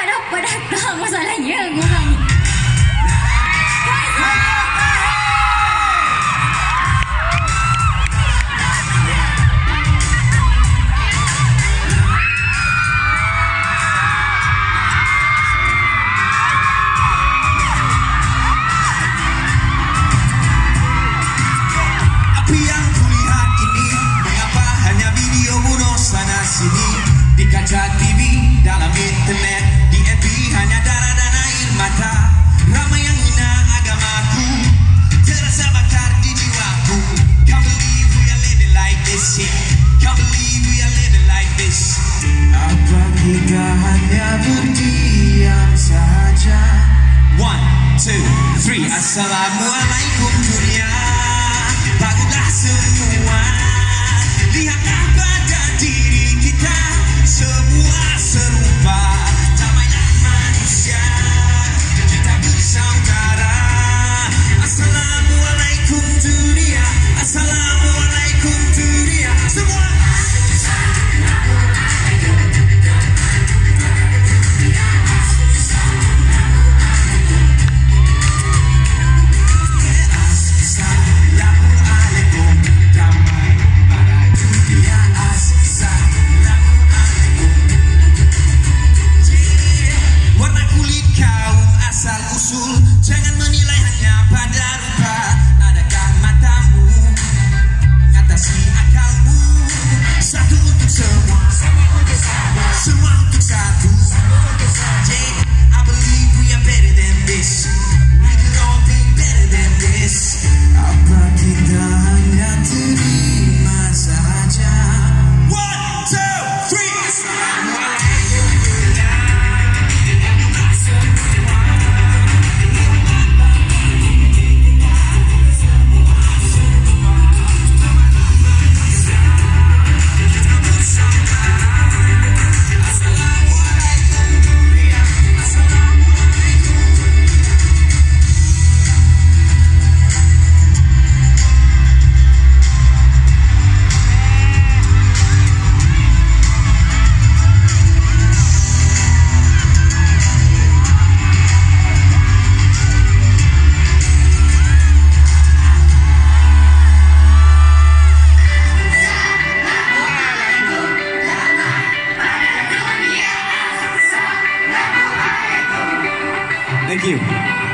tak dapat datang masalahnya. Korang three. Assalamu alaikum. Thank you.